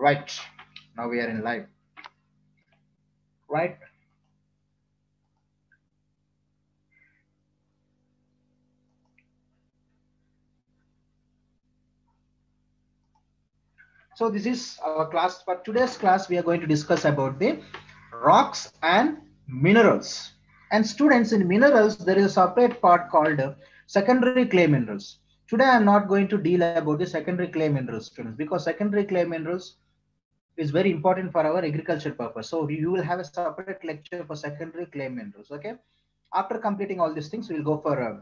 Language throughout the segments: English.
Right. Now we are in live. Right. So this is our class. For today's class, we are going to discuss about the rocks and minerals. And students in minerals, there is a separate part called secondary clay minerals. Today, I'm not going to deal about the secondary clay minerals, students, because secondary clay minerals is very important for our agriculture purpose. So you will have a separate lecture for secondary clay minerals. Okay. After completing all these things, we'll go for uh,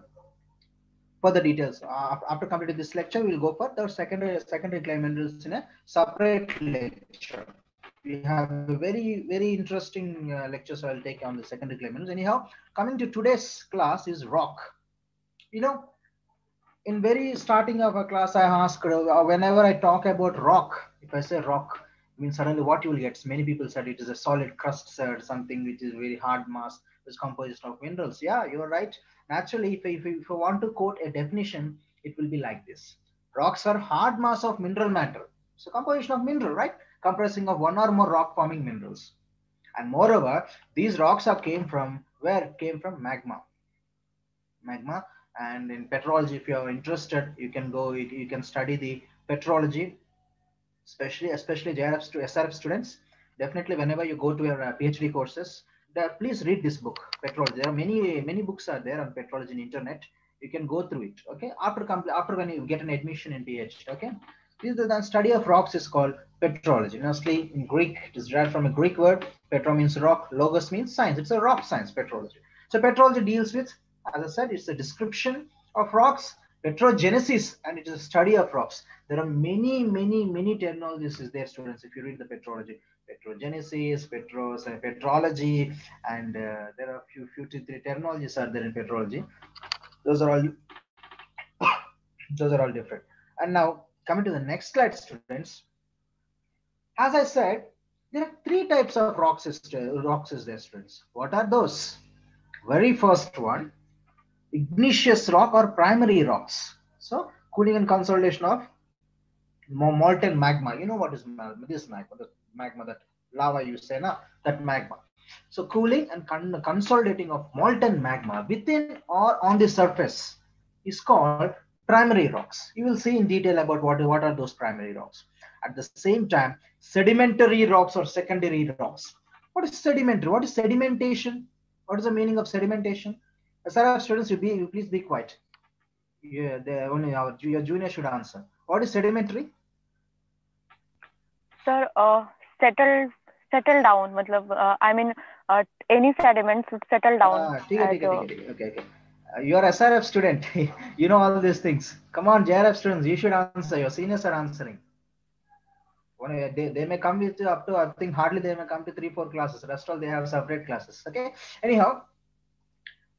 further details. Uh, after completing this lecture, we'll go for the secondary secondary clay minerals in a separate lecture. We have a very very interesting uh, lecture, so I'll take on the secondary clay minerals. Anyhow, coming to today's class is rock. You know, in very starting of a class, I asked uh, whenever I talk about rock, if I say rock, I mean suddenly what you will get. Many people said it is a solid crust, said something which is very hard mass is composed of minerals. Yeah, you're right. Naturally, if, if, if you want to quote a definition, it will be like this. Rocks are hard mass of mineral matter. So composition of mineral, right? Comprising of one or more rock forming minerals. And moreover, these rocks are came from where? Came from magma. Magma. And in petrology, if you are interested, you can go, you can study the petrology, especially especially JRF to SRF students. Definitely, whenever you go to your uh, PhD courses, please read this book petrology. There are many many books are there on petrology in internet. You can go through it okay? After after when you get an admission in phd okay? This is the study of rocks is called petrology. Mostly in greek it is derived from a greek word. Petro means rock logos means science. It's a rock science petrology. So petrology deals with as i said it's a description of rocks petrogenesis and it is a study of rocks there are many many many terminologies is there students if you read the petrology petrogenesis, petros, uh, petrology, and uh, there are a few, few three terminologies are there in petrology. Those are all, those are all different. And now coming to the next slide, students. As I said, there are three types of rocks, rocks is there, students. What are those? Very first one, igneous rock or primary rocks. So cooling and consolidation of molten magma. You know what is? This magma, the magma, that lava you say, na? that magma. So cooling and con consolidating of molten magma within or on the surface is called primary rocks. You will see in detail about what, what are those primary rocks. At the same time, sedimentary rocks or secondary rocks. What is sedimentary? What is sedimentation? What is the meaning of sedimentation? Sir, students, you, be, you please be quiet. Yeah, the, only our your junior should answer. What is sedimentary? Sir, uh, settle settle down. Matlab, uh, I mean, uh, any sediment should settle ah, down. Ah, okay, okay, okay. okay. Uh, you're SRF student. you know all these things. Come on, JRF students, you should answer. Your seniors are answering. Uh, they, they may come with you up to, I think hardly they may come to three, four classes. Rest all they have separate classes. Okay. Anyhow,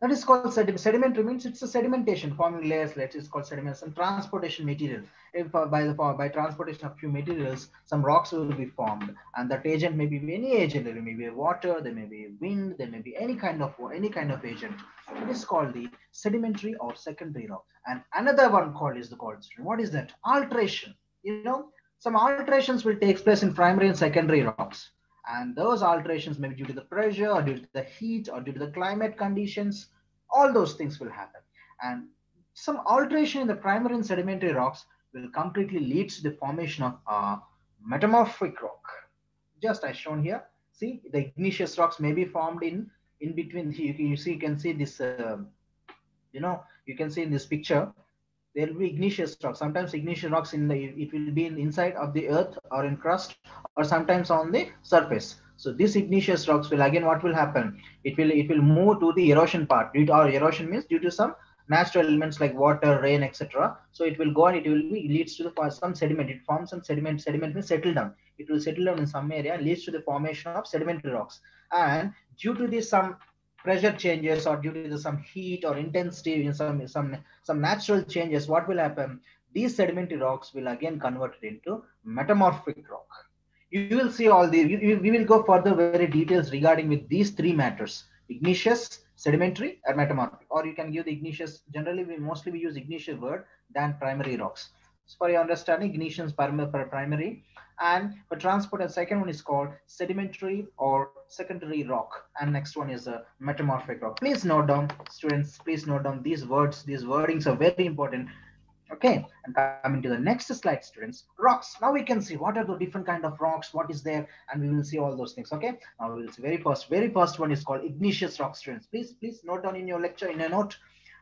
that is called sediment. Sedimentary means it's a sedimentation, forming layers. Let's it's called sediment. Some transportation material. If uh, by the by transportation of few materials, some rocks will be formed, and that agent may be any agent. There may be water, there may be wind, there may be any kind of any kind of agent. It is called the sedimentary or secondary rock. And another one called is the called what is that? Alteration. You know, some alterations will take place in primary and secondary rocks. And those alterations may be due to the pressure or due to the heat or due to the climate conditions. All those things will happen. And some alteration in the primary and sedimentary rocks will completely lead to the formation of a metamorphic rock. Just as shown here. See, the igneous rocks may be formed in, in between. You, you see, you can see this, uh, you know, you can see in this picture, there will be igneous rocks. Sometimes igneous rocks in the it will be in inside of the earth or in crust or sometimes on the surface. So this igneous rocks will again what will happen? It will it will move to the erosion part. Due to or erosion means due to some natural elements like water, rain, etc. So it will go and it will be leads to the some sediment. It forms some sediment. Sediment will settle down. It will settle down in some area leads to the formation of sedimentary rocks. And due to this some pressure changes or due to some heat or intensity in some some some natural changes what will happen? These sedimentary rocks will again convert it into metamorphic rock. You will see all the we will go further very details regarding with these three matters igneous sedimentary or metamorphic. Or you can give the igneous generally we mostly we use igneous word than primary rocks for your understanding, ignition is primary. And for transport, the second one is called sedimentary or secondary rock. And next one is a metamorphic rock. Please note down, students, please note down these words. These wordings are very important. Okay, and coming to the next slide, students, rocks. Now we can see what are the different kind of rocks, what is there, and we will see all those things. Okay, now we will see very first, very first one is called igneous rock, students. Please, please note down in your lecture, in a note,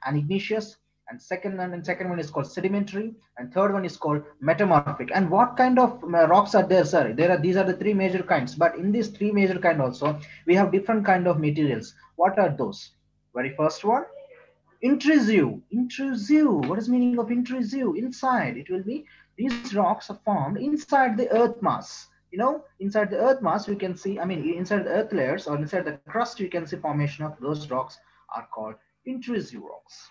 and igneous and second one and second one is called sedimentary and third one is called metamorphic. And what kind of uh, rocks are there sir? There are these are the three major kinds. But in these three major kind also we have different kind of materials. What are those? Very first one intrusive. Intrusive. What is meaning of intrusive? Inside. It will be these rocks are formed inside the earth mass. You know inside the earth mass we can see i mean inside the earth layers or inside the crust you can see formation of those rocks are called intrusive rocks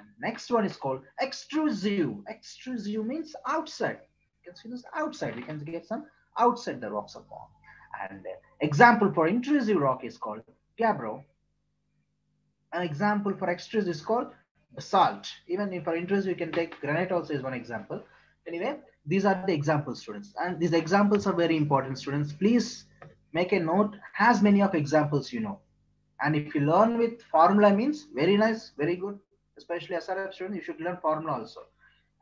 and next one is called extrusive. Extrusive means outside. You can see this outside. We can get some outside the rocks are formed. And uh, example for intrusive rock is called gabbro. An example for extrusive is called basalt. Even if for intrusive, you can take granite also is one example. Anyway, these are the examples, students. And these examples are very important, students. Please make a note as many of examples you know. And if you learn with formula means very nice, very good especially as SRF student, you should learn formula also.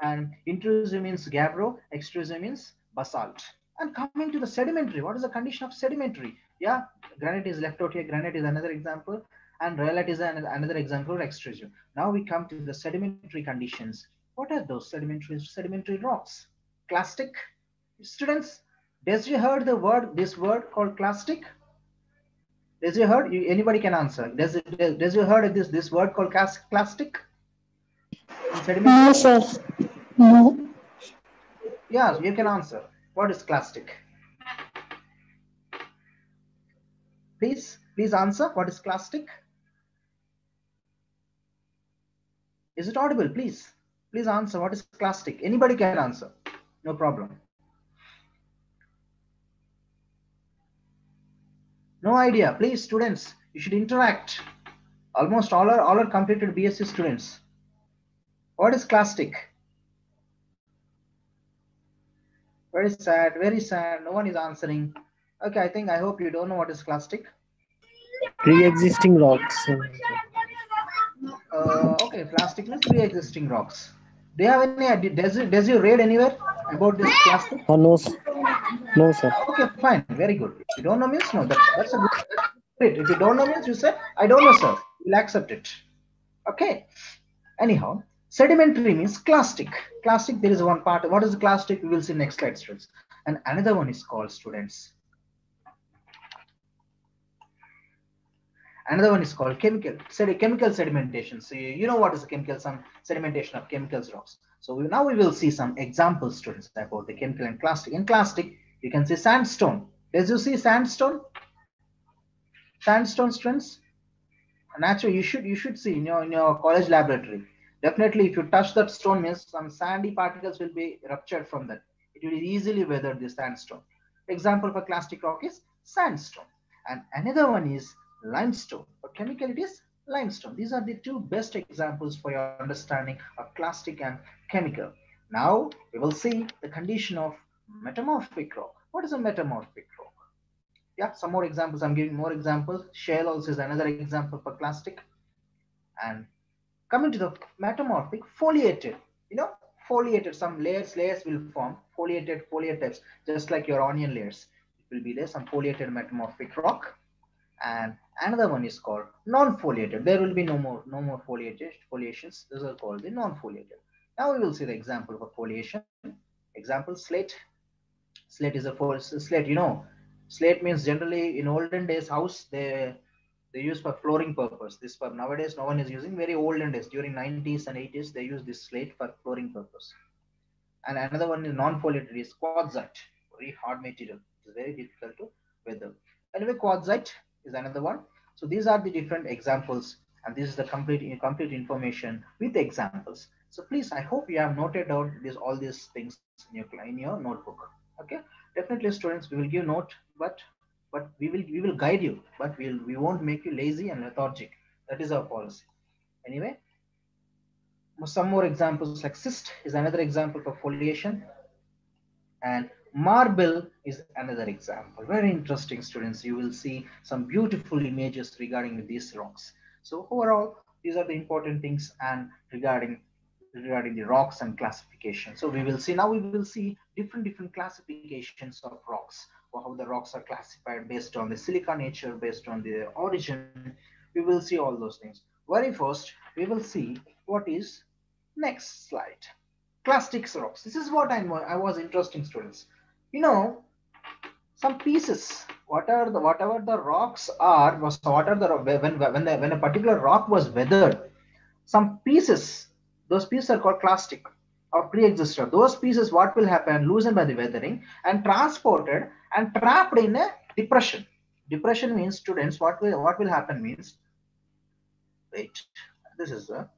And intrusive means gabbro, extrusive means basalt. And coming to the sedimentary, what is the condition of sedimentary? Yeah, granite is left out here. Granite is another example. And rhyolite is another example of extrusion. Now we come to the sedimentary conditions. What are those sedimentary sedimentary rocks? Clastic. Students, does you heard the word, this word called clastic? Does you heard? You, anybody can answer. Does? Does you heard this this word called clastic? No, sir. No. Yeah, you can answer. What is clastic? Please, please answer. What is clastic? Is it audible? Please, please answer. What is clastic? Anybody can answer. No problem. No idea. Please, students, you should interact. Almost all are all are completed BSc students. What is clastic? Very sad, very sad. No one is answering. Okay, I think I hope you don't know what is clastic. Pre-existing rocks. Uh, okay, clastic means pre-existing rocks. Do you have any idea? Does you, does you read anywhere about this clastic? Oh, no, no, sir. Okay, fine. Very good. If you don't know means no. That, that's a good. Great. If you don't know means you say, I don't know, sir. We'll accept it. Okay. Anyhow, Sedimentary means clastic. Clastic, there is one part. What is the clastic? We will see next slide, students. And another one is called students. Another one is called chemical, chemical sedimentation. So you, you know what is chemical, some sedimentation of chemicals rocks. So we, now we will see some examples, students, about the chemical and clastic. In clastic, you can see sandstone. Does you see sandstone? Sandstone, students? Naturally, you should you should see in your in your college laboratory Definitely, if you touch that stone means some sandy particles will be ruptured from that. It will easily weather the sandstone. Example for clastic rock is sandstone. And another one is limestone. For chemical, it is limestone. These are the two best examples for your understanding of clastic and chemical. Now, we will see the condition of metamorphic rock. What is a metamorphic rock? Yeah, some more examples. I'm giving more examples. Shale also is another example for clastic. And coming to the metamorphic foliated you know foliated some layers layers will form foliated foliate types just like your onion layers. It will be there some foliated metamorphic rock. And another one is called non-foliated. There will be no more no more foliated foliations. These are called the non-foliated. Now we will see the example of a foliation. Example slate. Slate is a slate you know. Slate means generally in olden days house they they use for flooring purpose. This for nowadays no one is using very olden days. During 90s and 80s, they use this slate for flooring purpose. And another one is non-foliated is quartzite, very hard material. It's very difficult to weather. Anyway, quartzite is another one. So these are the different examples, and this is the complete complete information with examples. So please, I hope you have noted down this all these things in your in your notebook. Okay, definitely, students, we will give note, but but we will we will guide you but we'll we won't make you lazy and lethargic. That is our policy. Anyway some more examples. Like schist is another example for foliation. And marble is another example. Very interesting students. You will see some beautiful images regarding these rocks. So overall these are the important things and regarding regarding the rocks and classification. So we will see now we will see different different classifications of rocks how the rocks are classified based on the silica nature based on the origin. We will see all those things. Very first we will see what is next slide. Clastic rocks. This is what i i was interesting students. You know some pieces what are the whatever the rocks are was what are the when when the, when a particular rock was weathered some pieces those pieces are called clastic or pre-exister those pieces what will happen? Loosened by the weathering and transported and trapped in a depression. Depression means students what will what will happen means wait this is a,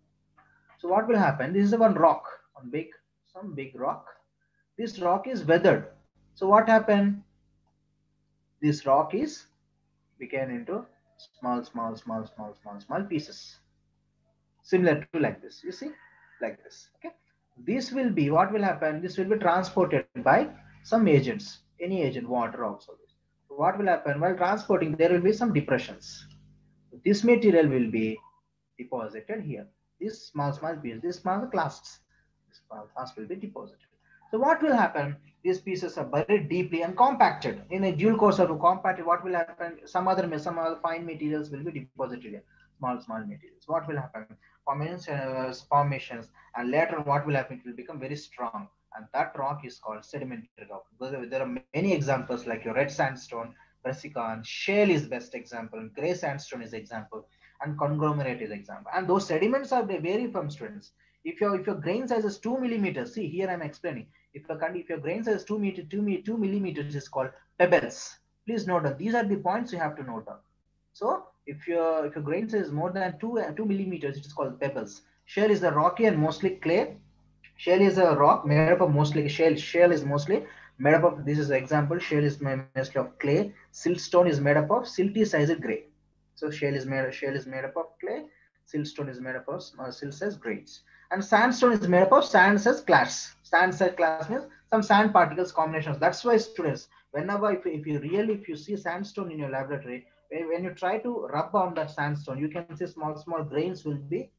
so what will happen? This is one rock one big some big rock. This rock is weathered. So what happened this rock is became into small small small small small small pieces. Similar to like this you see? Like this okay? This will be what will happen? This will be transported by some agents any agent water also so what will happen? While transporting there will be some depressions. This material will be deposited here. This small small piece this small clasps this small class will be deposited. So what will happen? These pieces are buried deeply and compacted. In a dual course of compacted what will happen? Some other some other fine materials will be deposited here. Small small materials. What will happen? Formations, uh, formations. And later what will happen? It will become very strong and that rock is called sedimentary rock. There are many examples like your red sandstone and shale is best example gray sandstone is example and conglomerate is example. And those sediments are they vary from students. If your if your grain size is two millimeters see here i'm explaining. If your if your grain size is two meter two, me, two millimeters is called pebbles. Please note that these are the points you have to note down. So if your if your grain size is more than two two millimeters, it is called pebbles. Shale is the rocky and mostly clay. Shale is a rock made up of mostly shale. Shale is mostly made up of this is an example. Shale is mostly of clay. Siltstone is made up of silty sized gray. So shale is made shale is made up of clay. Siltstone is made up of uh, silt size grains. And sandstone is made up of sand size class. Sand size class means some sand particles combinations. That's why students, whenever if, if you really if you see sandstone in your laboratory, when you try to rub on that sandstone, you can see small, small grains will be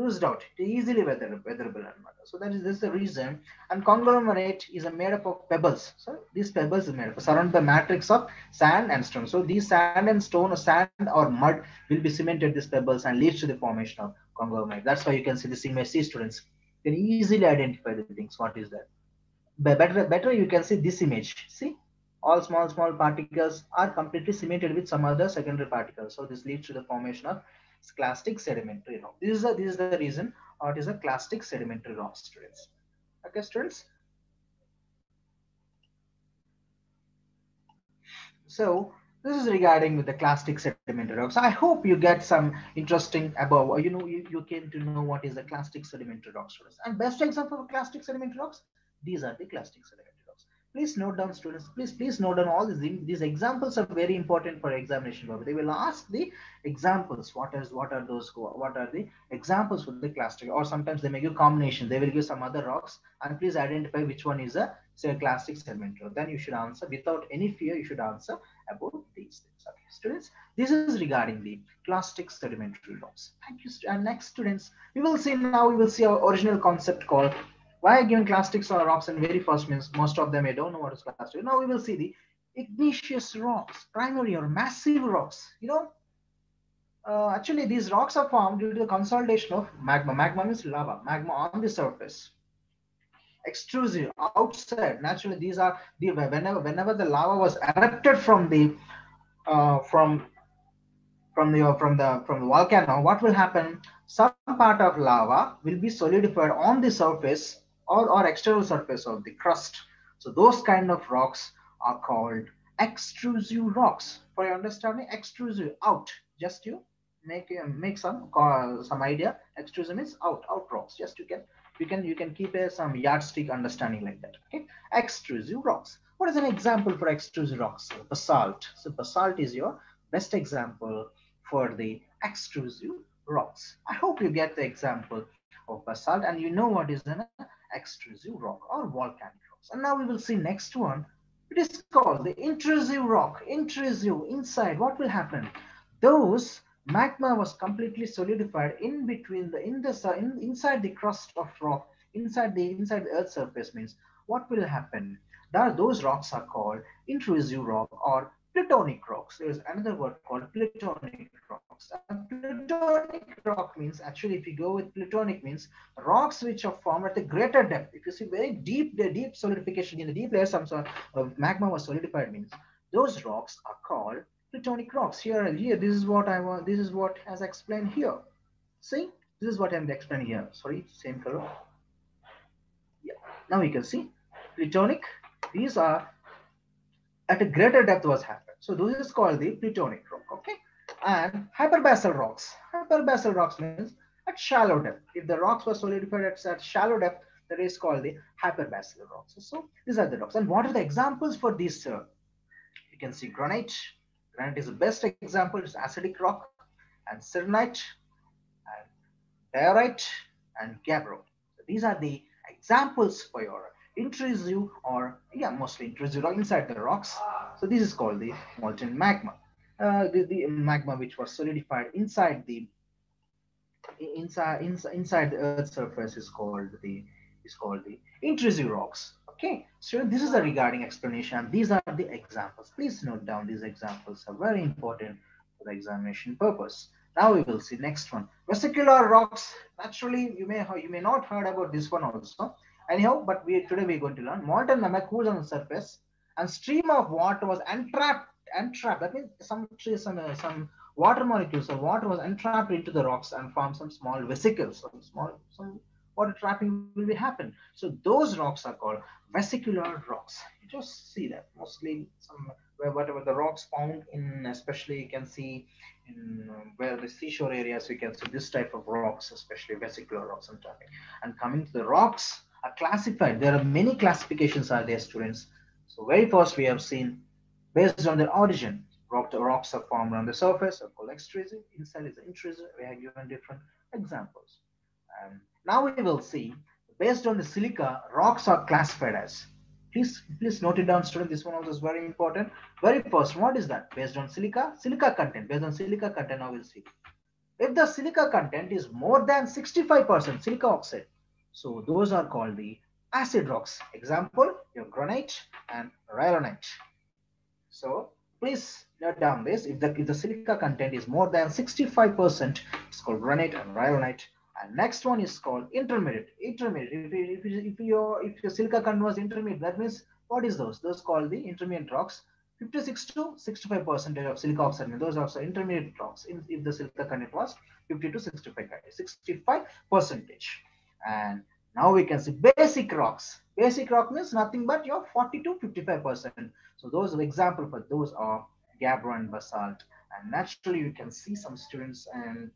loosed out. Easily weather, weatherable. So that is this is the reason. And conglomerate is a made up of pebbles. So these pebbles are made up surround the matrix of sand and stone. So these sand and stone or sand or mud will be cemented these pebbles and leads to the formation of conglomerate. That's why you can see this image. See students can easily identify the things. What is that? Better, better you can see this image. See all small, small particles are completely cemented with some other secondary particles. So this leads to the formation of clastic sedimentary rock. This is, a, this is the reason or it is a clastic sedimentary rock, students. Okay, students. So this is regarding with the clastic sedimentary rocks. I hope you get some interesting about, you know, you, you came to know what is the clastic sedimentary rocks. And best example of clastic sedimentary rocks, these are the clastic sedimentary please note down students please please note down all these these examples are very important for examination they will ask the examples. What is what are those what are the examples for the clastic or sometimes they may give combination. They will give some other rocks. And please identify which one is a say a clastic sedimentary then you should answer. Without any fear you should answer about these things. Okay students this is regarding the clastic sedimentary rocks. Thank you and next students we will see now we will see our original concept called why given clastics or rocks in very first means most of them I don't know what is clastic. Now we will see the igneous rocks, primary or massive rocks. You know, uh, actually these rocks are formed due to the consolidation of magma. Magma means lava, magma on the surface. Extrusive outside. Naturally, these are the whenever whenever the lava was erupted from the uh, from from the from the from the volcano, what will happen? Some part of lava will be solidified on the surface or, or external surface of the crust. So those kind of rocks are called extrusive rocks. For your understanding, extrusive out. Just you make make some uh, some idea. Extrusive means out out rocks. Just you can you can you can keep a, some yardstick understanding like that. Okay, extrusive rocks. What is an example for extrusive rocks? Basalt. So basalt is your best example for the extrusive rocks. I hope you get the example of basalt, and you know what is an extrusive rock or volcanic rocks. And now we will see next one. It is called the intrusive rock. Intrusive inside. What will happen? Those magma was completely solidified in between the in the in, inside the crust of rock inside the inside the earth surface means what will happen that those rocks are called intrusive rock or plutonic rocks there is another word called plutonic rocks. And plutonic rock means actually if you go with plutonic means rocks which are formed at a greater depth. If you see very deep the deep solidification in the deep layer some sort of magma was solidified means those rocks are called plutonic rocks. Here and here this is what i want this is what has explained here. See? This is what i'm explaining here. Sorry same color. Yeah. Now you can see. Plutonic these are at a greater depth was happened. So this is called the plutonic rock okay and hypabyssal rocks hypabyssal rocks means at shallow depth if the rocks were solidified at, shallow depth that is called the hypabyssal rocks so these are the rocks and what are the examples for these uh, you can see granite Granite is the best example. It's acidic rock and syenite and diorite and gabbro. So these are the examples for your intrusive or yeah, mostly intrusive rock inside the rocks. So this is called the molten magma. Uh, the, the magma which was solidified inside the inside inside, inside the earth's surface is called the is called the intrusive rocks. Okay, so this is a regarding explanation. These are the examples. Please note down these examples are very important for the examination purpose. Now we will see next one. Vesicular rocks. Naturally, you may you may not heard about this one also. Anyhow, but we today we're going to learn molten magma cools on the surface and stream of water was entrapped. Entrapped. That means some some uh, some water molecules or water was entrapped into the rocks and formed some small vesicles, some small some water trapping will be happen. So those rocks are called vesicular rocks. You just see that mostly some where whatever the rocks found in, especially you can see in um, where the seashore areas, you can see this type of rocks, especially vesicular rocks and trapping. And coming to the rocks are classified. There are many classifications are there, students. So very first we have seen based on their origin. Rock, rocks are formed on the surface are called extrusive. Inside is intrusive. We have given different examples. And now we will see, based on the silica, rocks are classified as. Please, please note it down, student. This one also is very important. Very first, what is that? Based on silica, silica content. Based on silica content, now we'll see. If the silica content is more than 65% silica oxide, so those are called the acid rocks. Example, your granite and rhyolite. So please note down this. If the, if the silica content is more than 65%, it's called granite and rhyolite. And next one is called intermediate. Intermediate. If, if, if your if your silica content was intermediate, that means what is those? Those called the intermediate rocks. 56 to 65 percentage of silica oxide. Those are also intermediate rocks. In, if the silica content was 50 to 65, 65 percentage. And now we can see basic rocks. Basic rock means nothing but your 40 to 55 percent. So those are example for those are gabbro and basalt. And naturally, you can see some students and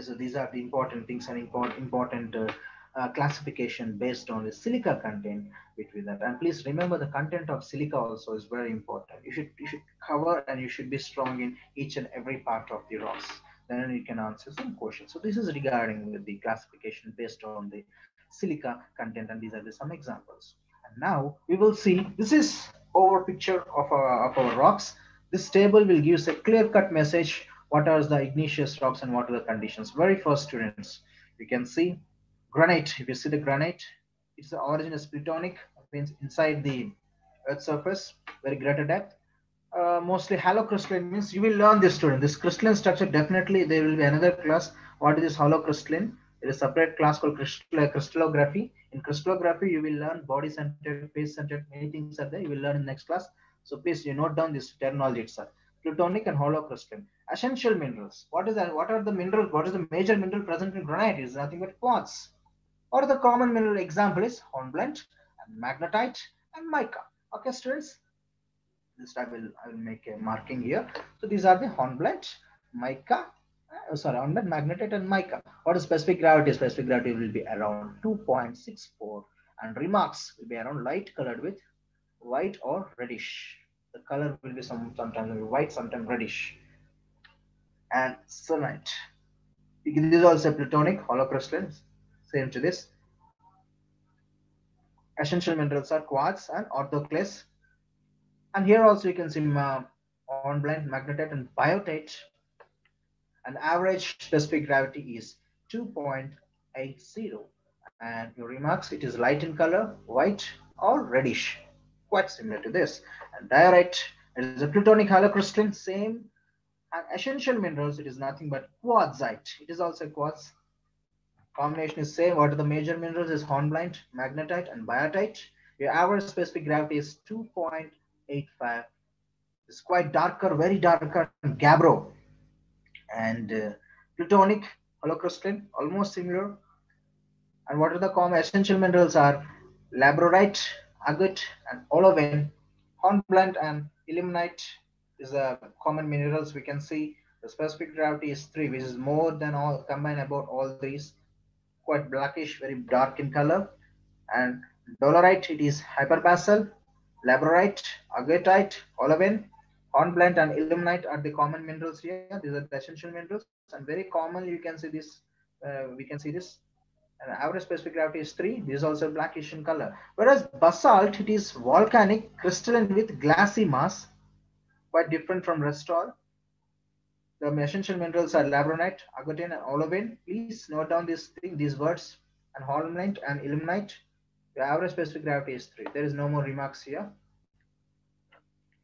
so these are the important things and important important uh, uh, classification based on the silica content between that. And please remember the content of silica also is very important. You should you should cover and you should be strong in each and every part of the rocks. Then you can answer some questions. So this is regarding with the classification based on the silica content, and these are the, some examples. And now we will see. This is over picture of our of our rocks. This table will give us a clear-cut message what are the igneous rocks and what are the conditions. Very first students, you can see granite. If you see the granite, its the origin is plutonic, means inside the earth surface, very greater depth. Uh, mostly holocrystalline means you will learn this student. This crystalline structure definitely there will be another class. What is this holocrystalline? There is a separate class called crystallography. In crystallography, you will learn body centered, face centered, many things are there. You will learn in next class. So please you note down this terminology itself. Plutonic and holocrystalline. Essential minerals. What is that? What are the minerals? What is the major mineral present in granite? Is nothing but quartz. Or the common mineral example is hornblende and magnetite and mica. Okay, students. This I will I will make a marking here. So these are the hornblende, mica, uh, sorry, hornblende, magnetite, and mica. What is specific gravity? Specific gravity will be around 2.64, and remarks will be around light colored with white or reddish. The color will be some sometimes white, sometimes reddish. And syenite. This is also plutonic holocrystalline same to this. Essential minerals are quartz and orthoclase. And here also you can see uh, hornblende, magnetite, and biotite. And average specific gravity is 2.80. And your remarks, it is light in color, white or reddish, quite similar to this. And diorite, it is a plutonic holocrystalline, same. And essential minerals, it is nothing but quartzite. It is also quartz. Combination is same. What are the major minerals is hornblende, magnetite, and biotite. Your average specific gravity is 2.85. It's quite darker, very darker, gabbro. And uh, plutonic, holocrystalline, almost similar. And what are the common essential minerals are labradorite, augite, and olivine, hornblende, and ilmenite is the common minerals we can see. The specific gravity is 3, which is more than all combined about all these. Quite blackish, very dark in color. And dolerite, it is hypabyssal, labradorite, agatite, olivine, hornblende, and ilmenite are the common minerals here. These are the essential minerals. And very common, you can see this, uh, we can see this and average specific gravity is 3. This is also blackish in color. Whereas basalt, it is volcanic, crystalline with glassy mass, quite different from rest all. The essential minerals are labradorite, augite, and olivine. Please note down this thing, these words, and hornblende and ilmenite. The average specific gravity is 3. There is no more remarks here.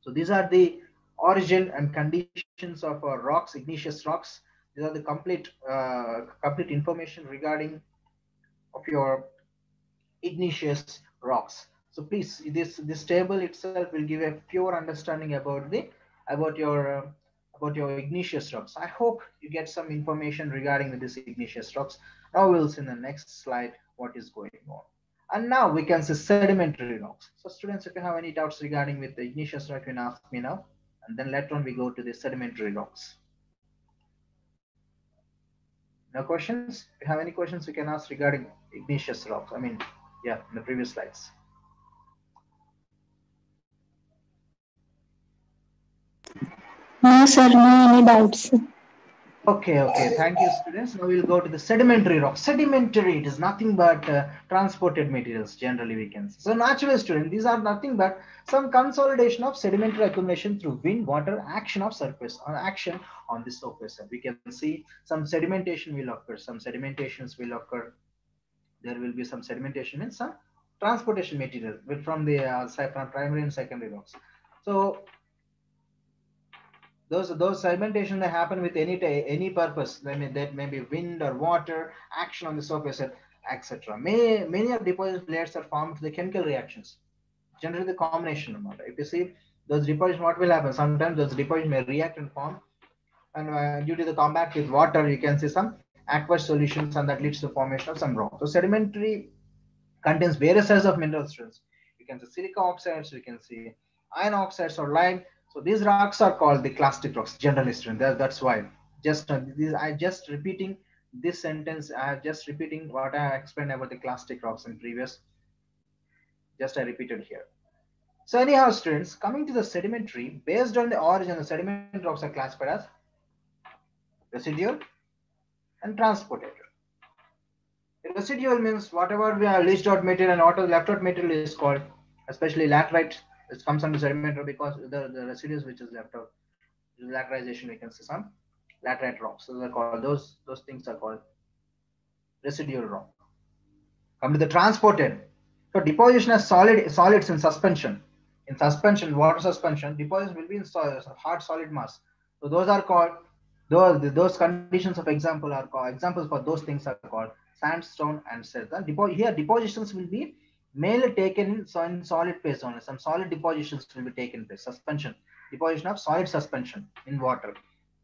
So these are the origin and conditions of our rocks, igneous rocks. These are the complete, uh, complete information regarding of your igneous rocks. So please, this this table itself will give a pure understanding about the about your uh, about your igneous rocks. I hope you get some information regarding this igneous rocks. Now we'll see in the next slide what is going on. And now we can see sedimentary rocks. So students, if you have any doubts regarding with the igneous rock, you can ask me now. And then later on we go to the sedimentary rocks. No questions? If you have any questions, you can ask regarding igneous rocks. I mean, yeah, in the previous slides. No, sir, no any doubts. Okay, okay. Thank you, students. Now we'll go to the sedimentary rock. Sedimentary, it is nothing but uh, transported materials, generally we can say. So natural student, these are nothing but some consolidation of sedimentary accumulation through wind, water, action of surface, or action on the surface. We can see some sedimentation will occur, some sedimentations will occur. There will be some sedimentation in some transportation material from the uh, primary and secondary rocks. So those those sedimentation that happen with any any purpose I mean that may be wind or water action on the surface etc many many of deposit layers are formed through the chemical reactions. Generally the combination of matter if you see those deposits what will happen? Sometimes those deposits may react and form. And uh, due to the compact with water you can see some aqueous solutions and that leads to the formation of some rock. So sedimentary contains various sizes of mineral streams. You can see silica oxides you can see iron oxides or lime so these rocks are called the clastic rocks, generally student. That, that's why. Just uh, I just repeating this sentence. I just repeating what I explained about the clastic rocks in previous. Just I repeated here. So anyhow, students, coming to the sedimentary, based on the origin, the sediment rocks are classified as residual and transported. Residual means whatever we are leached out material and what left out material is called, especially laterite it comes under sedimentary because the, the residues which is left out laterization we can see some laterite rocks. So they're called those those things are called residual rock. Come to the transported. So deposition as solid solids in suspension. In suspension water suspension deposits will be in solid, hard solid mass. So those are called those those conditions of example are called examples for those things are called sandstone and silt. Depo here depositions will be mainly taken in, so in solid phase only. Some solid depositions will be taken place. Suspension, deposition of solid suspension in water.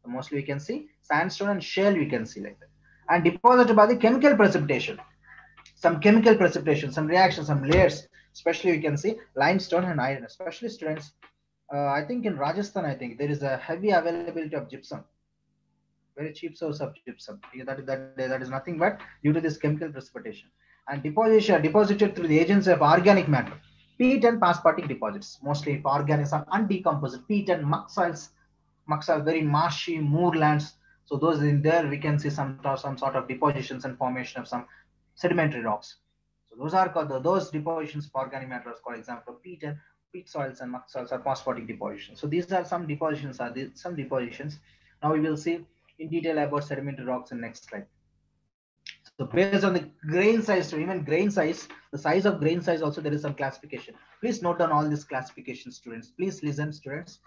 So mostly we can see sandstone and shale we can see like that. And deposited by the chemical precipitation. Some chemical precipitation, some reactions, some layers. Especially we can see limestone and iron. Especially students, uh, I think in Rajasthan, I think there is a heavy availability of gypsum. Very cheap source of gypsum. That, that, that is nothing but due to this chemical precipitation and deposition uh, deposited through the agency of organic matter. Peat and phosphatic deposits, mostly for organisms undecomposed. Peat and muck soils, muck soil, very marshy moorlands. So those in there, we can see some, some sort of depositions and formation of some sedimentary rocks. So those are called those depositions for organic matter, for example, peat and peat soils and muck soils are phosphatic depositions. So these are some depositions are these, some depositions. Now we will see in detail about sedimentary rocks in next slide. So based on the grain size, so even grain size, the size of grain size also there is some classification. Please note down all these classification students. Please listen students.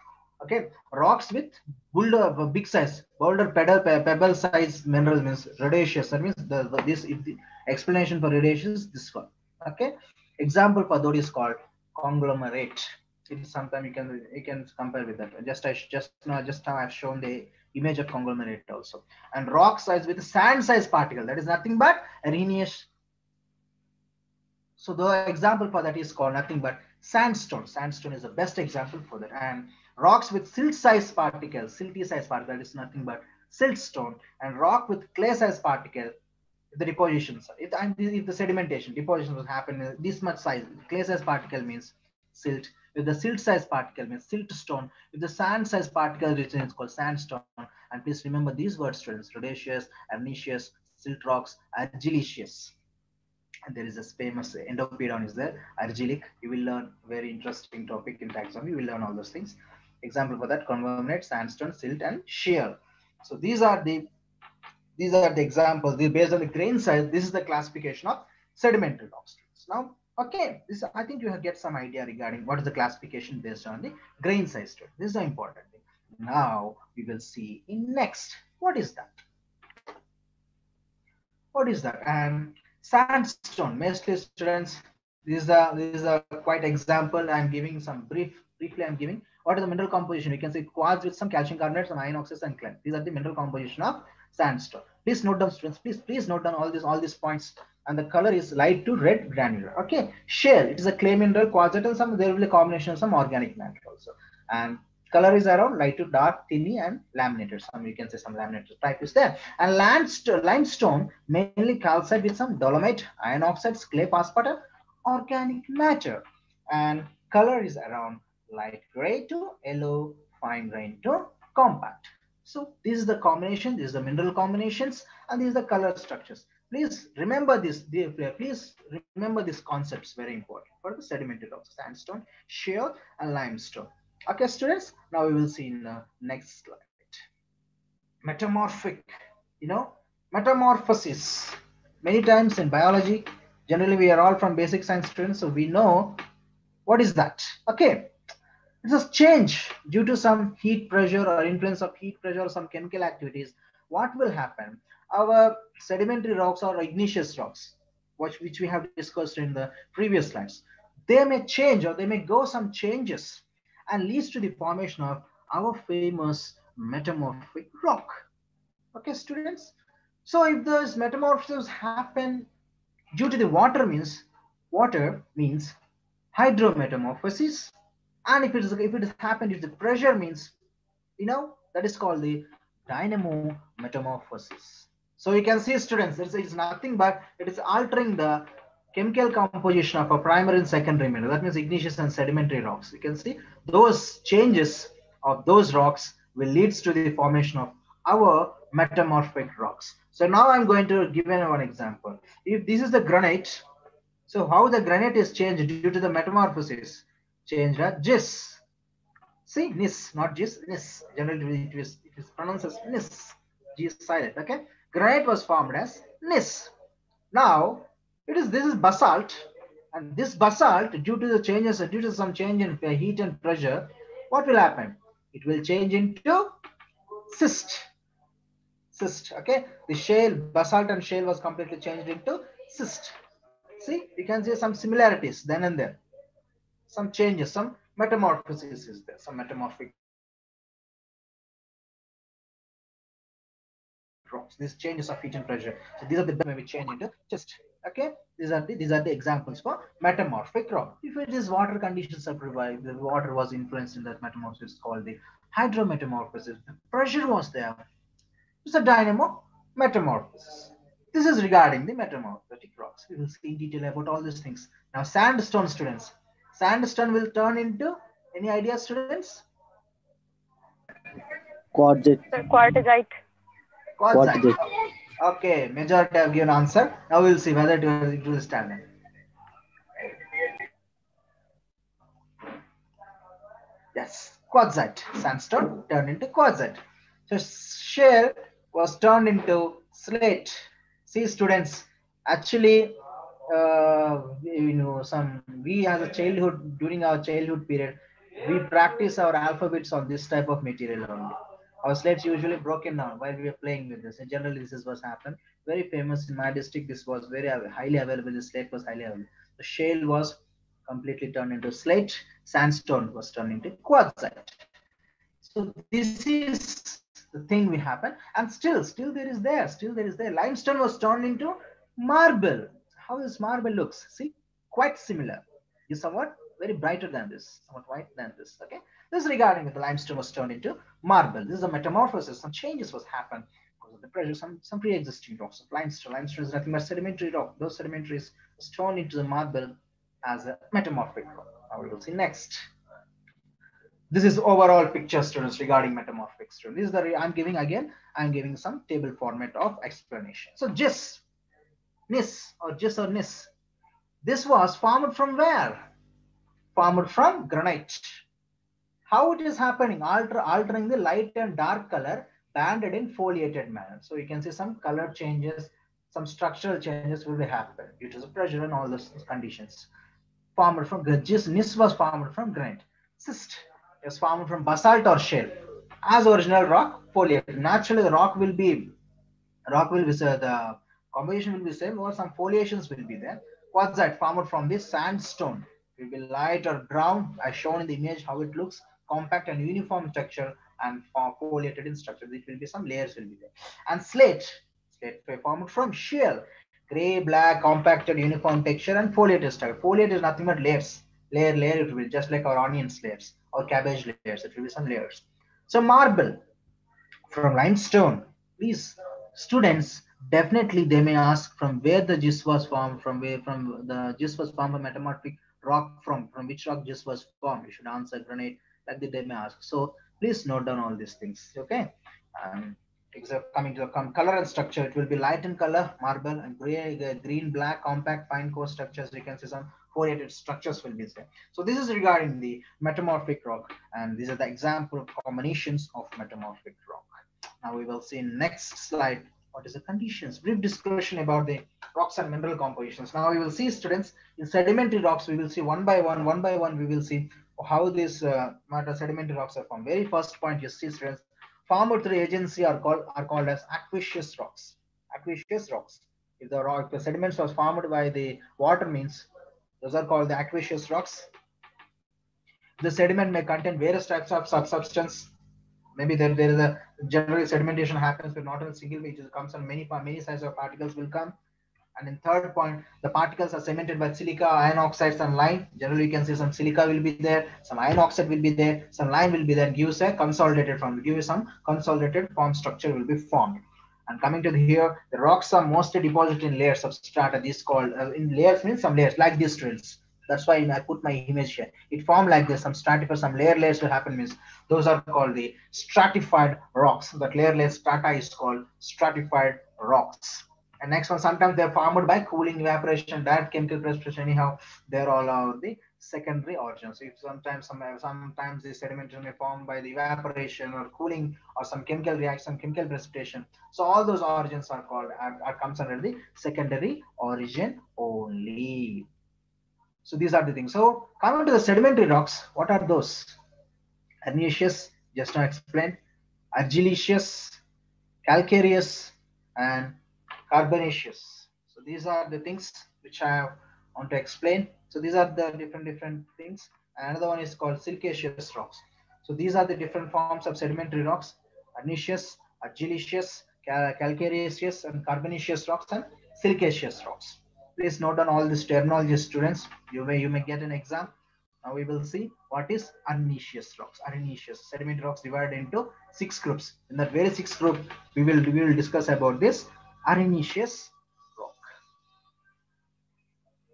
Okay, rocks with boulder, uh, big size, boulder pedal, pebble size mineral means rudaceous. That means the, the this if the explanation for rudaceous this one. Okay, example for that is called conglomerate. It is sometimes you can you can compare with that. Just I just now just now I've shown the image of conglomerate also. And rock size with sand size particle that is nothing but areneous. So the example for that is called nothing but sandstone. Sandstone is the best example for that. And rocks with silt size particle, silty size particle that is nothing but siltstone. And rock with clay size particle, the depositions. If, if the sedimentation deposition will happen this much size, clay size particle means silt with the silt size particle means silt stone, if the sand size particle written, it's called sandstone. And please remember these words, students: rudaceous, areneous, silt rocks, argillaceous. And there is a famous endopedon is there, argillic. You will learn very interesting topic in taxonomy. You will learn all those things. Example for that: conglomerate, sandstone, silt, and shear. So these are the these are the examples. They're based on the grain size. This is the classification of sedimentary rocks. Now Okay, this I think you have get some idea regarding what is the classification based on the grain size. This is the important thing. Now we will see in next. What is that? What is that? And sandstone, mostly students. This is a this is a quite example. I'm giving some brief briefly. I'm giving what is the mineral composition. We can say quartz with some calcium carbonate, some iron oxides, and clay. These are the mineral composition of sandstone. Please note down, students. Please please note down all these all these points and the color is light to red granular. Okay, shale, it is a clay mineral, quartzite, and some there will be a combination of some organic matter also. And color is around light to dark, thinly, and laminated. Some you can say some laminated type is there. And limestone, limestone mainly calcite with some dolomite, iron oxides, clay phosphates, organic matter. And color is around light gray to yellow, fine grain to compact. So this is the combination, this is the mineral combinations, and these are the color structures. Please remember this please remember these concepts very important for the sedimentary rocks sandstone shale and limestone. Okay students now we will see in the next slide. Metamorphic you know metamorphosis. Many times in biology generally we are all from basic science students so we know what is that. Okay it's a change due to some heat pressure or influence of heat pressure or some chemical activities what will happen our sedimentary rocks or igneous rocks, which, which we have discussed in the previous slides, they may change or they may go some changes and leads to the formation of our famous metamorphic rock. Okay, students? So if those metamorphosis happen due to the water means, water means hydrometamorphosis. And if it is if it has happened if the pressure means, you know, that is called the dynamo metamorphosis. So you can see students, it's, nothing but it is altering the chemical composition of a primary and secondary mineral. That means igneous and sedimentary rocks. You can see those changes of those rocks will leads to the formation of our metamorphic rocks. So now I'm going to give you one example. If this is the granite, so how the granite is changed due to the metamorphosis? Changed at GIS. See, NIS, not GIS, NIS. Generally, it is, it is pronounced as NIS. G silent, okay? granite was formed as gneiss. Now, it is this is basalt, and this basalt, due to the changes, due to some change in heat and pressure, what will happen? It will change into schist. Schist, okay? The shale, basalt and shale was completely changed into schist. See, you can see some similarities then and there. Some changes, some metamorphosis is there, some metamorphic drops. These changes of heat and pressure. So these are the maybe change into just okay. These are the these are the examples for metamorphic rock. If it is water conditions are provided, the water was influenced in that metamorphosis called the hydrometamorphosis. The pressure was there. It's a dynamo metamorphosis. This is regarding the metamorphic rocks. We will see in detail about all these things. Now, sandstone students. Sandstone will turn into any idea students? Quartzite. Quartzite. Quartzite. Okay, majority have given answer. Now we'll see whether it will, it will stand in. Yes, quartzite. Sandstone turned into quartzite. So shale was turned into slate. See, students, actually, uh, you know, some we as a childhood during our childhood period, we practice our alphabets on this type of material only. Our slates usually broken down while we were playing with this. And generally, this is what happened. Very famous in my district. This was very highly available. The slate was highly available. The shale was completely turned into slate. Sandstone was turned into quartzite. So this is the thing we happen, and still, still there is there, still there is there. Limestone was turned into marble. How this marble looks? See, quite similar. Is somewhat very brighter than this, somewhat white than this. Okay, this is regarding the limestone was turned into marble. This is a metamorphosis. Some changes was happened because of the pressure. Some some pre-existing rocks of limestone. Limestone is nothing but sedimentary rock. Those sedimentaries was turned into the marble as a metamorphic rock. Now we will see next this is overall picture students regarding metamorphic students. This is the, I'm giving again, I'm giving some table format of explanation. So GIS, gneiss or GIS or gneiss, this was formed from where? Formed from granite. How it is happening? Alter, altering the light and dark color banded in foliated manner. So you can see some color changes, some structural changes will be happen due to the pressure and all those conditions. Formed from GIS, gneiss was formed from granite. Schist is formed from basalt or shale. As original rock, foliated. Naturally, the rock will be rock will be uh, the composition will be same, or some foliations will be there. Quartzite formed from this sandstone. It will be light or brown, as shown in the image how it looks, compact and uniform structure, and foliated in structure. It will be some layers will be there. And slate, slate formed from shale, gray, black, compacted, uniform texture, and foliated structure. Foliate is nothing but layers layer layer it will be just like our onions layers or cabbage layers it will be some layers so marble from limestone please students definitely they may ask from where the gist was formed from where from the gist was formed a metamorphic rock from from which rock gist was formed. You should answer granite like they may ask. So please note down all these things okay? Um, except coming to the color and structure it will be light in color marble and gray uh, green black compact fine core structures. You can see some foliated structures will be there. So this is regarding the metamorphic rock, and these are the example of combinations of metamorphic rock. Now we will see next slide what is the conditions. Brief discussion about the rocks and mineral compositions. Now we will see students in sedimentary rocks. We will see one by one, one by one. We will see how these uh, matter sedimentary rocks are formed. Very first point you see students formed through agency are called are called as aqueous rocks. Aqueous rocks. If the rock, the sediments was formed by the water means those are called the aqueous rocks. The sediment may contain various types of sub substance. Maybe there, there is a generally sedimentation happens, but not a single way. It comes on many many sizes of particles will come. And in third point, the particles are cemented by silica, iron oxides, and lime. Generally, you can see some silica will be there, some iron oxide will be there, some lime will be there. Gives a consolidated form. Give you some consolidated form structure will be formed. And coming to the here, the rocks are mostly deposited in layers of strata. This called uh, in layers means some layers like these drills. That's why I put my image here. It formed like this. Some stratified, some layer layers will happen. Means those are called the stratified rocks. That layer layer strata is called stratified rocks. And next one, sometimes they're formed by cooling, evaporation, direct chemical precipitation. Anyhow, they're all are the secondary origins. So if sometimes some sometimes the sedimentary may form by the evaporation or cooling or some chemical reaction, chemical precipitation. So all those origins are called are, are comes under the secondary origin only. So these are the things. So coming to the sedimentary rocks, what are those? Arenaceous, just now explained, argillaceous, calcareous, and carbonaceous. So these are the things which I want to explain. So these are the different different things. Another one is called silicaceous rocks. So these are the different forms of sedimentary rocks: arenaceous, argillaceous, cal- calcareous, and carbonaceous rocks, and silicaceous rocks. Please note down all this terminology, students. You may you may get an exam. Now we will see what is arenaceous rocks. Arenaceous sediment rocks divided into six groups. In that very six group, we will we will discuss about this arenaceous rock.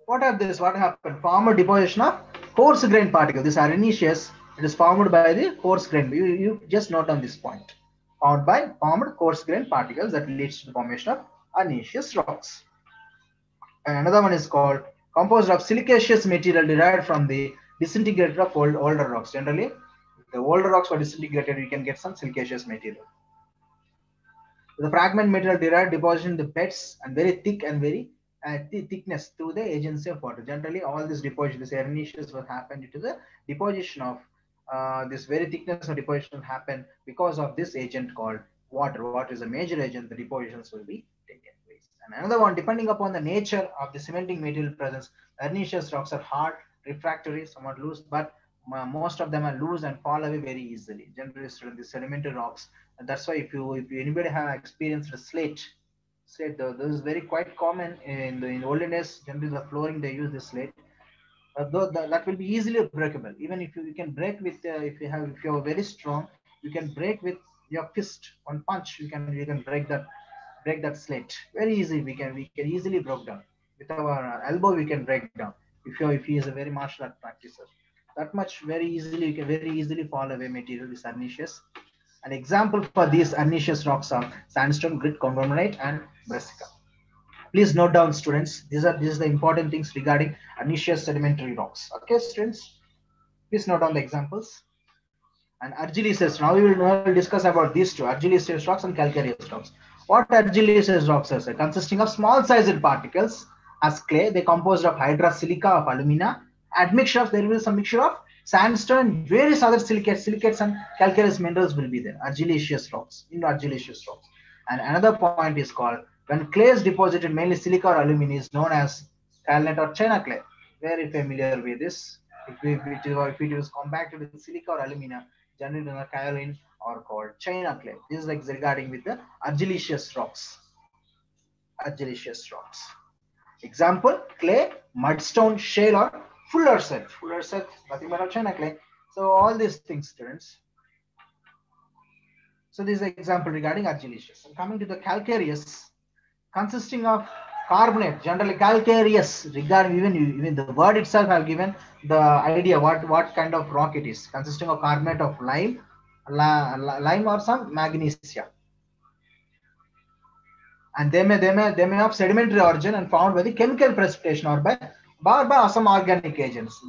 What are this? What happened? Formed deposition of coarse grain particle. This arenaceous, it is formed by the coarse grain. You, you just note on this point. Formed by formed coarse grain particles that leads to the formation of arenaceous rocks. And another one is called composed of silicaceous material derived from the disintegrated of old, older rocks. Generally, the older rocks were disintegrated, you can get some silicaceous material. The fragment material derived deposition in the beds and very thick and very uh, th thickness through the agency of water. Generally, all this deposition, this arenaceous will happen due to the deposition of uh, this very thickness of deposition will happen because of this agent called water. Water is a major agent, the depositions will be. And another one, depending upon the nature of the cementing material presence, arenaceous rocks are hard, refractory, somewhat loose, but most of them are loose and fall away very easily. Generally, the sedimentary rocks. And that's why if you if anybody have experienced slate, slate though, this is very quite common in the in olden days. Generally, the flooring they use the slate. Uh, though the, that will be easily breakable. Even if you, you can break with uh, if you have if you are very strong, you can break with your fist one punch. You can you can break that break that slate very easy. We can we can easily break down. With our elbow. We can break down. If you if he is a very martial art practicer that much very easily you can very easily fall away material is arenaceous an example for these arenaceous rocks are sandstone grit conglomerate and breccia please note down students these are these are the important things regarding arenaceous sedimentary rocks. Okay students? Please note down the examples. And argillaceous now we will, will discuss about these two argillaceous rocks and calcareous rocks what argillaceous rocks are consisting of small sized particles as clay. They're composed of hydrosilica of alumina. Admixture of there will be some mixture of sandstone various other silicates silicates and calcareous minerals will be there. Argillaceous rocks in argillaceous rocks. And another point is called when clay is deposited mainly silica or alumina is known as kaolin or china clay. Very familiar with this. If, we, if it is compacted with silica or alumina as kaolin or called china clay this is like regarding with the argillaceous rocks argillaceous rocks example clay mudstone shale or Fuller's earth. Fuller's earth, nothing but China clay. So all these things, students. So this is an example regarding argillaceous. And coming to the calcareous, consisting of carbonate, generally calcareous, regarding even even the word itself have given the idea what what kind of rock it is, consisting of carbonate of lime, lime or some magnesia. And they may they may they may have sedimentary origin and found by the chemical precipitation or by or by some organic agents,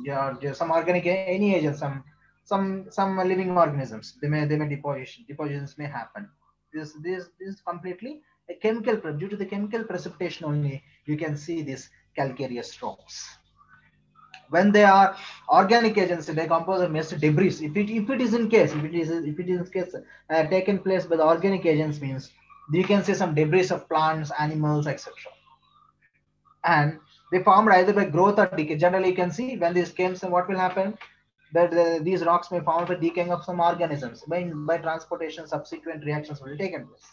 some organic any agents, some some some living organisms. They may they may deposition depositions may happen. This this this is completely a chemical due to the chemical precipitation only you can see these calcareous rocks. When they are organic agents, they compose of mist debris. If it if it is in case if it is if it is in case uh, taken place by the organic agents means you can see some debris of plants, animals, etc. And they formed either by growth or decay. Generally, you can see when this comes, what will happen? That the, these rocks may form by decaying of some organisms. By, by transportation, subsequent reactions will be taken place.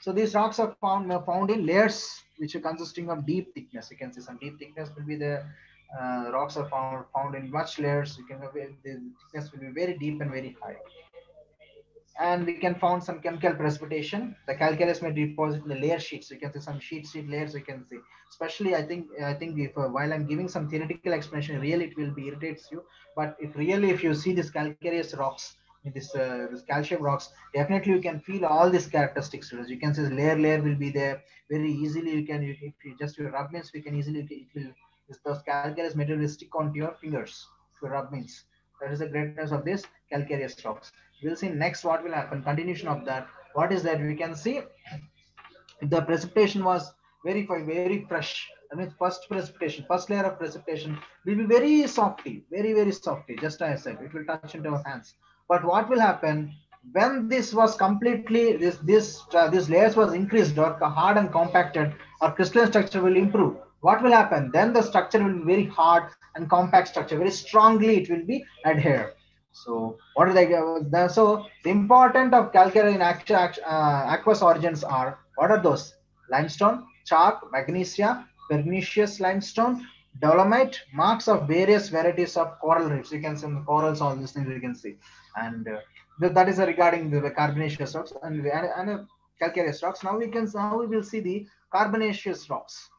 So these rocks are found found in layers which are consisting of deep thickness. You can see some deep thickness will be the uh, rocks are found found in much layers. You can have the thickness will be very deep and very high and we can found some chemical precipitation. The calcareous may deposit in the layer sheets. You can see some sheet sheet layers. You can see, especially I think I think if uh, while I'm giving some theoretical explanation, really it will be irritates you. But if really if you see these calcareous rocks, this uh, this calcium rocks, definitely you can feel all these characteristics. As you can see, layer layer will be there very easily. You can if you just your rub means we can easily it will this those calcareous material will stick onto your fingers. If you rub means that is the greatness of this calcareous rocks we'll see next what will happen continuation of that what is that we can see the precipitation was very very fresh I mean, first precipitation, first layer of precipitation will be very softy, very, very softy, just as I said, it will touch into our hands. But what will happen when this was completely, this, this, uh, this layers was increased or hard and compacted, or crystalline structure will improve. What will happen? Then the structure will be very hard and compact structure, very strongly it will be adhere. So what are they? The, so the important of calcareous uh, aqueous origins are what are those? Limestone, chalk, magnesia, pernicious limestone, dolomite, marks of various varieties of coral reefs. You can see the corals, all these things you can see, and uh, that is regarding the, the carbonaceous rocks and, and, and calcareous rocks. Now we can now we will see the carbonaceous rocks.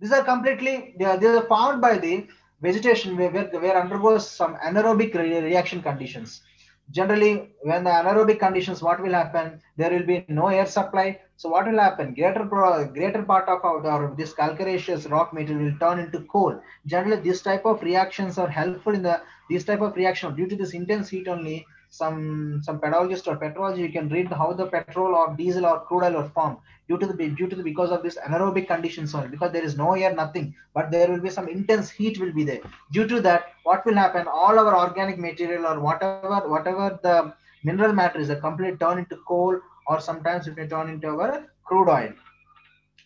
These are completely they are, they are found by the vegetation where, where, where undergoes some anaerobic re reaction conditions. Generally, when the anaerobic conditions, what will happen? There will be no air supply. So what will happen? Greater greater part of our, our this calcareous rock material will turn into coal. Generally, this type of reactions are helpful in the this type of reaction due to this intense heat only. Some some pedologist or petrology you can read how the petrol or diesel or crude oil are formed due to the due to the because of this anaerobic conditions only. Because there is no air nothing. But there will be some intense heat will be there. Due to that what will happen? All our organic material or whatever whatever the mineral matter is a complete turn into coal or sometimes it may turn into our crude oil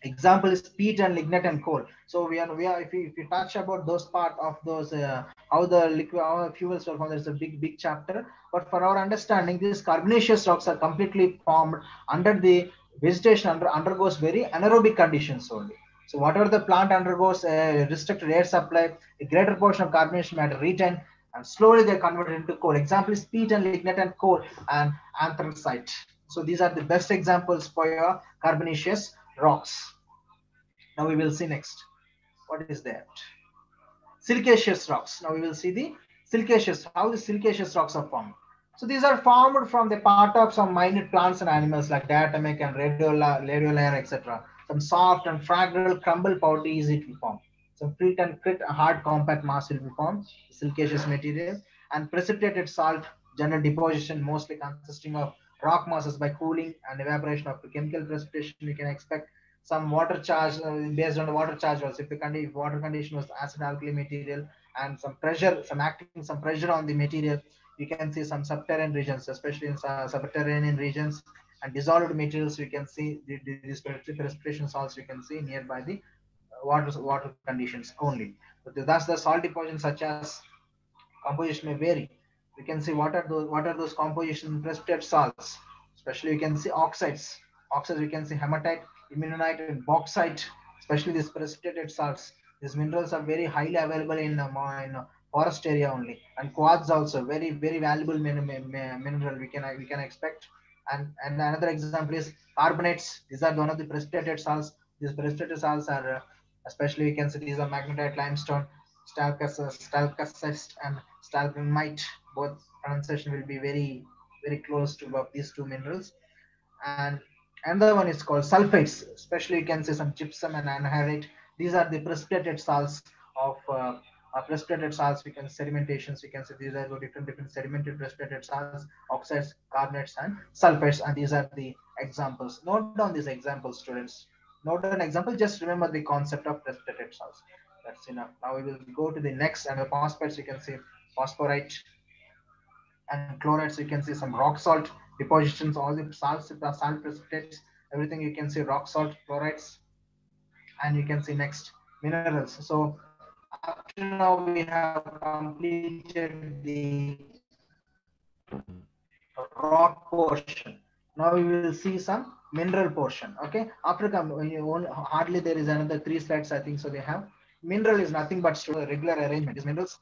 example is peat and lignite and coal. So we are we are if you, if you touch about those part of those uh, how the liquid how fuels are formed there's a big big chapter. But for our understanding these carbonaceous rocks are completely formed under the vegetation under undergoes very anaerobic conditions only. So whatever the plant undergoes a restricted air supply a greater portion of carbonation matter retained and slowly they're converted into coal. Example is peat and lignite and coal and anthracite. So these are the best examples for your carbonaceous rocks. Now we will see next. What is that? Silicaceous rocks. Now we will see the silicaceous, how the silicaceous rocks are formed. So these are formed from the part of some minute plants and animals like diatomic and radiola, etc. Some soft and fragile crumble powder easy to form. Some crit and crit hard compact mass will be formed, silicaceous material, and precipitated salt general deposition mostly consisting of rock masses by cooling and evaporation of chemical precipitation we can expect some water charge uh, based on the water charge was if the if water condition was acid alkali material and some pressure some acting some pressure on the material you can see some subterranean regions especially in uh, subterranean regions and dissolved materials you can see the, the, these precipitation salts you can see nearby the water water conditions only. But that's the salt deposition such as composition may vary. We can see what are those what are those composition precipitate salts especially you can see oxides. Oxides you can see hematite limonite and bauxite especially these precipitated salts. These minerals are very highly available in, um, in forest area only. And quartz also very very valuable min min mineral we can we can expect. And and another example is carbonates. These are one of the precipitated salts. These precipitated salts are uh, especially you can see these are magnesite limestone stalactite and stalagmite. Both pronunciation will be very very close to these two minerals. And another one is called sulfates especially you can see some gypsum and anhydrite. These are the precipitated salts of uh, uh, precipitated salts. We can sedimentations we can see these are the different different sedimented precipitated salts oxides carbonates and sulfates and these are the examples. Note down these examples students. Note down example just remember the concept of precipitated salts. That's enough. Now we will go to the next and the phosphates you can see phosphorite and chlorides. You can see some rock salt depositions all the salts the salt precipitates everything you can see rock salt chlorides and you can see next minerals. So after now we have completed the rock portion. Now we will see some mineral portion okay? After come hardly there is another three slides i think so they have. Mineral is nothing but regular arrangement. These minerals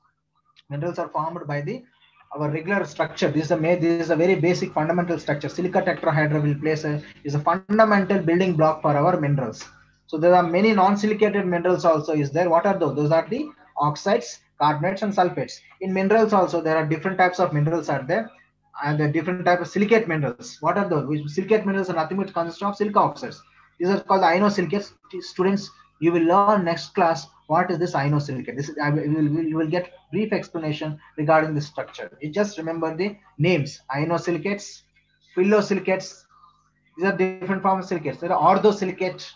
minerals are formed by the our regular structure. This is a this is a very basic fundamental structure. Silica tetrahedra will place a is a fundamental building block for our minerals. So there are many non-silicated minerals also is there. What are those? Those are the oxides, carbonates, and sulfates. In minerals also there are different types of minerals are there, and the different type of silicate minerals. What are those? Which silicate minerals are nothing but consist of silica oxides. These are called inosilicates. Students, you will learn next class what is this inosilicate this is I will, you will get brief explanation regarding the structure. You just remember the names. Inosilicates phyllosilicates these are different forms of silicates. There are orthosilicate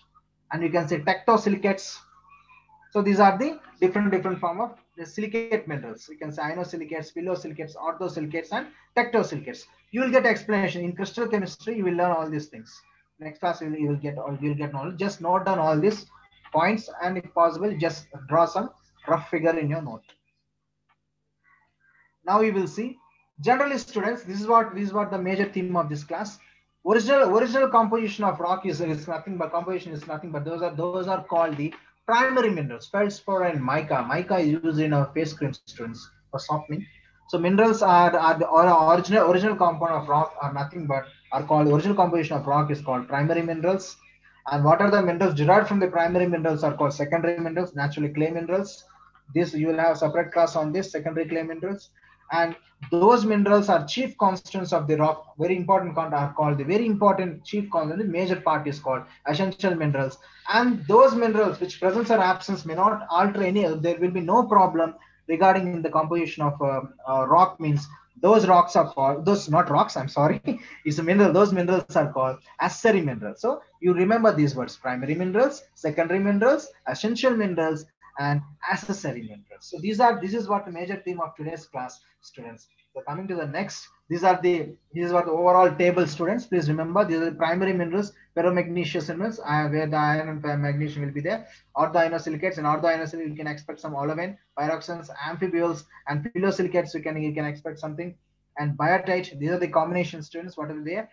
and you can say tectosilicates so these are the different different form of the silicate minerals. You can say inosilicates phyllosilicates orthosilicates and tectosilicates you will get explanation. In crystal chemistry you will learn all these things. Next class you will, you will get all you will get knowledge. Just note down all this points and if possible just draw some rough figure in your note. Now we will see. Generally students this is what this is what the major theme of this class. Original original composition of rock is, is nothing but composition is nothing but those are those are called the primary minerals feldspar and mica. Mica is used in our face cream students for softening so minerals are, are the or original original component of rock are nothing but are called original composition of rock is called primary minerals and what are the minerals derived from the primary minerals are called secondary minerals, naturally clay minerals. This you will have separate class on this secondary clay minerals. and those minerals are chief constants of the rock. Very important are called the very important chief constant. The major part is called essential minerals, and those minerals which presence or absence may not alter any. There will be no problem regarding the composition of uh, uh, rock. Means those rocks are called those not rocks. I'm sorry, it's a mineral. Those minerals are called accessory minerals. So you remember these words: primary minerals, secondary minerals, essential minerals, and accessory minerals. So these are this is what the major theme of today's class, students. So coming to the next, these are the these are the overall table, students. Please remember these are the primary minerals, ferromagnesious minerals, uh, where the iron and magnesium will be there. Orthoinosilicates and orthoinosilicates you can expect some olivine, pyroxenes, amphiboles, and phyllosilicates you can you can expect something. And biotite, these are the combination students. What are there?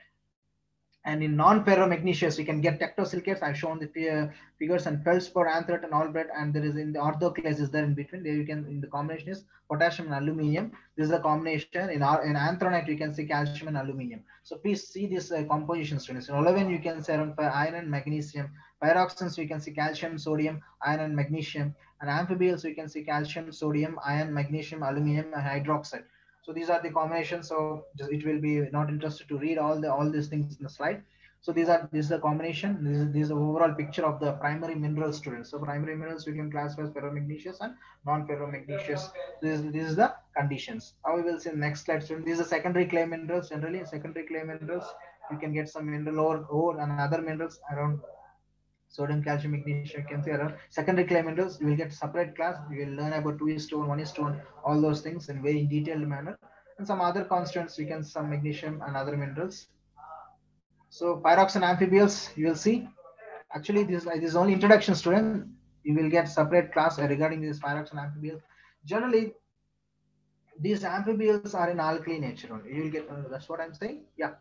And in non-ferromagnesious, we can get tectosilicates. I've shown the figures and feldspar, anthracite, and all albite. And there is in the orthoclase is there in between. There you can in the combination is potassium and aluminium. This is a combination. In our in anthronite, you can see calcium and aluminium. So please see this uh, composition, students. In olivine, you can see iron and magnesium. Pyroxenes, we can see calcium, sodium, iron, and magnesium. And amphiboles, we can see calcium, sodium, iron, magnesium, aluminium, and hydroxide. So these are the combinations. So it will be not interested to read all the all these things in the slide. So these are this is the combination. This is this is the overall picture of the primary mineral students. So primary minerals we can classify as ferromagnesious and non-ferromagnesious. This is this is the conditions. Now we will see next slide. Student. These are secondary clay minerals. Generally, secondary clay minerals you can get some mineral ore, ore and other minerals around sodium, calcium, magnesium, around secondary minerals. You will get separate class. You will learn about two is to one, one is to one, all those things in very detailed manner. And some other constants, we can some magnesium and other minerals. So pyrox and amphiboles, you will see. Actually, this, this is only introduction student. You will get separate class regarding this pyrox and amphiboles. Generally, these amphiboles are in alkali nature only. You will get uh, that's what I'm saying. Yeah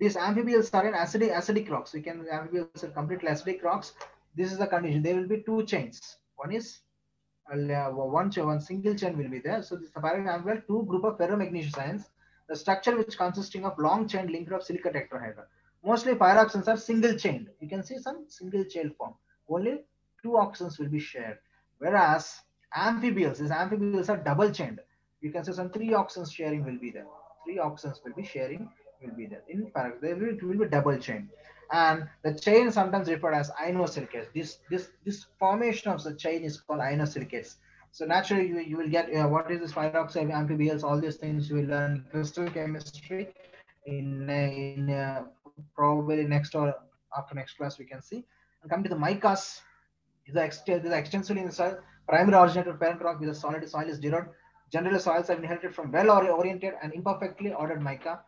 these amphiboles are in acidic acidic rocks. We can amphiboles are completely acidic rocks. This is the condition. There will be two chains. One is uh, one one single chain will be there. So this amphibole, two group of ferromagnesious ions. The structure which consisting of long chain linked of silica tetrahedra. Mostly pyroxenes are single chained. You can see some single chain form. Only two oxygens will be shared. Whereas amphiboles, these amphiboles are double chained. You can see some three oxygens sharing will be there. Three oxygens will be sharing will be there. In fact, there will, will be double chain. And the chain sometimes referred as inosilicates. This this this formation of the chain is called inosilicates. So naturally, you, you will get uh, what is this pyroxide, amphiboles, all these things you will learn crystal chemistry in uh, in uh, probably next or after next class we can see. And come to the micas. These are, ext extensively in the soil. Primary originated parent rock with a solid soil is derived. Generally, soils are inherited from well-oriented and imperfectly ordered mica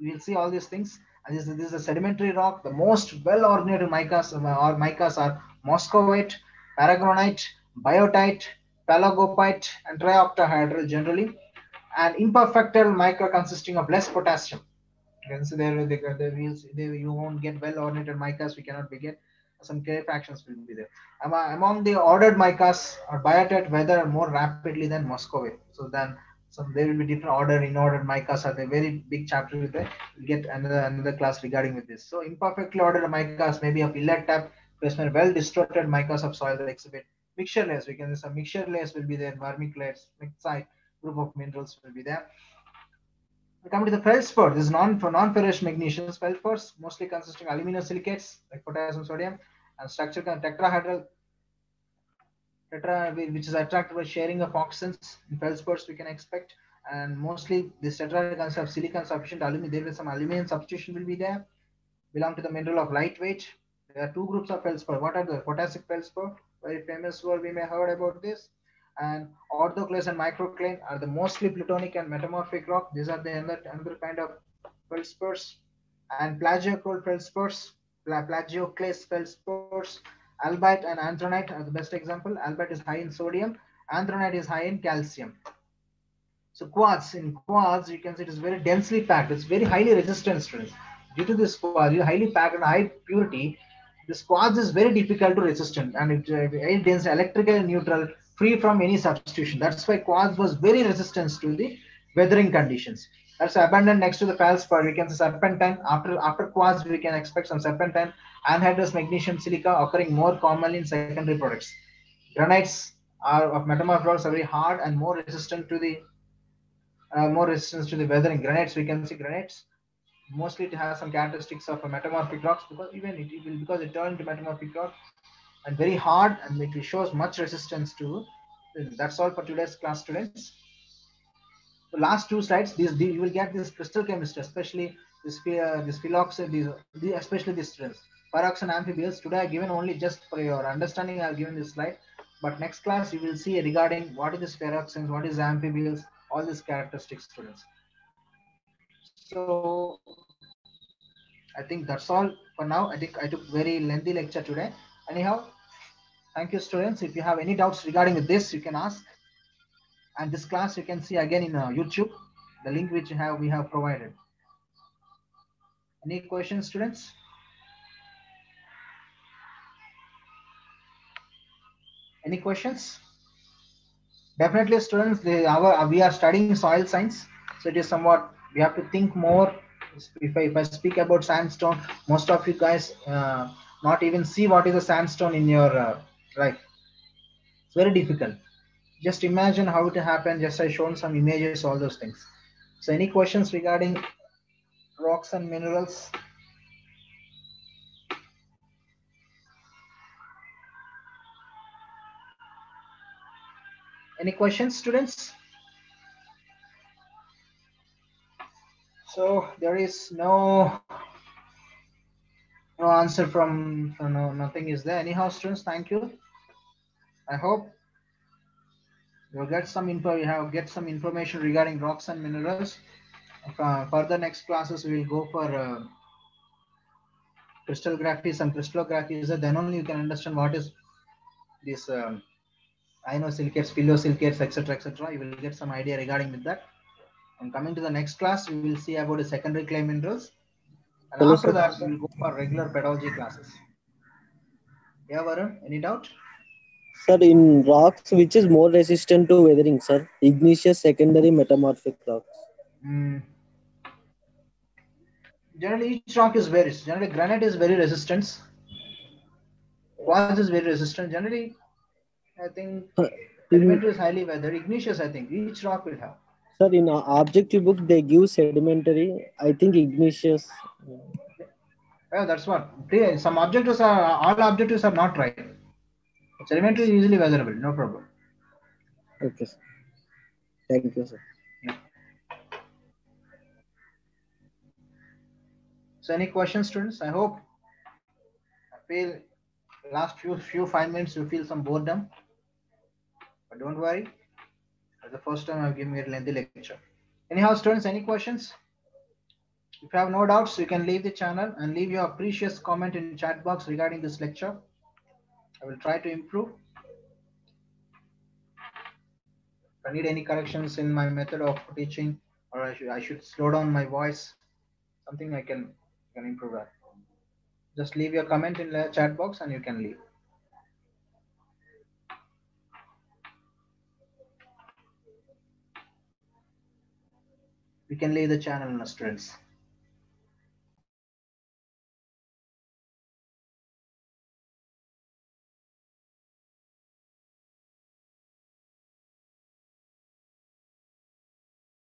we will see all these things. And this, this is a sedimentary rock. The most well-originated micas uh, or micas are muscovite, paragonite, biotite, phlogopite, and trioctahedral generally. And imperfectal mica consisting of less potassium. You can see there, they, they, they, you won't get well-originated micas. We cannot begin. Some K fractions will be there. Among the ordered micas, or biotite weather more rapidly than muscovite. So then so there will be different order in order micas are the very big chapter with that. We'll get another another class regarding with this. So imperfectly ordered micas maybe of inlet tap placement, well distorted micas of soil that exhibit mixture layers. We can some mixture layers will be there, vermiculates, mixite group of minerals will be there. We come to the feldspar. This is non for non-ferrous magnesium feldspars, mostly consisting of aluminosilicates like potassium, sodium, and structure tetrahedral tetra which is attracted by sharing of oxygens in feldspars we can expect. And mostly this consists of silicon sufficient aluminum there is some aluminum substitution will be there belong to the mineral of lightweight. There are two groups of feldspar what are the potassic feldspar very famous word we may have heard about this. And orthoclase and microcline are the mostly plutonic and metamorphic rock. These are the another, another kind of feldspars and plagioclase feldspars plagioclase feldspars Albite and anthronite are the best example. Albite is high in sodium. Anthronite is high in calcium. So quartz, in quartz, you can see it is very densely packed. It's very highly resistant. Due to this quartz, highly packed and high purity, this quartz is very difficult to resistant and it uh, very dense, electrically neutral, free from any substitution. That's why quartz was very resistant to the weathering conditions. That's abundant next to the feldspar. We can see serpentine. After after quartz, we can expect some serpentine anhydrous magnesium silica occurring more commonly in secondary products. Granites are of metamorphic rocks are very hard and more resistant to the uh, more resistance to the weathering. Granites, we can see granites. Mostly it has some characteristics of a metamorphic rocks because even it, it will because it turned to metamorphic rock and very hard and it shows much resistance to. That's all for today's class, students. Last two slides, these you will get this crystal chemistry, especially this uh, this phylloxera, these, these especially these students. Pyrox and amphiboles. Today I given only just for your understanding. I've given this slide, but next class you will see regarding what is this pyroxenes, what is amphiboles, all these characteristics, students. So I think that's all for now. I think I took very lengthy lecture today. Anyhow, thank you, students. If you have any doubts regarding this, you can ask. And this class you can see again in uh, YouTube, the link which have we have provided. Any questions, students? Any questions? Definitely, students. They, our we are studying soil science, so it is somewhat we have to think more. If I, if I speak about sandstone, most of you guys uh, not even see what is a sandstone in your uh, life. It's very difficult. Just imagine how it happened. Just I shown some images, all those things. So, any questions regarding rocks and minerals? Any questions, students? So there is no no answer from, no nothing is there. Anyhow, students, thank you. I hope you'll get some info. You have get some information regarding rocks and minerals. Uh, the next classes we will go for uh, crystallography is there. Then only you can understand what is this um, inosilicates, phyllosilicates, etc., etc. You will get some idea regarding with that. And coming to the next class, we will see about the secondary clay minerals. And Hello, after sir. that, we will go for regular pedagogy classes. Yeah, Varun, any doubt? Sir, in rocks, which is more resistant to weathering, sir? Igneous, secondary, metamorphic rocks. Mm. Generally, each rock is various. generally granite is very resistant. Quartz is very resistant. Generally, I think sedimentary is highly weathered. Igneous, I think each rock will have. sir, in objective book, they give sedimentary. I think igneous. Yeah, that's what. Some objectives are, all objectives are not right. Sedimentary is easily weatherable, no problem. Okay, sir. Thank you, sir. So, any questions, students? I hope. I feel last few few five minutes you feel some boredom, but don't worry. That's the first time I've given you a lengthy lecture. Anyhow, students, any questions? If you have no doubts, you can leave the channel and leave your precious comment in chat box regarding this lecture. I will try to improve. If I need any corrections in my method of teaching, or I should I should slow down my voice, something I can can improve that. Just leave your comment in the chat box and you can leave. We can leave the channel now, students.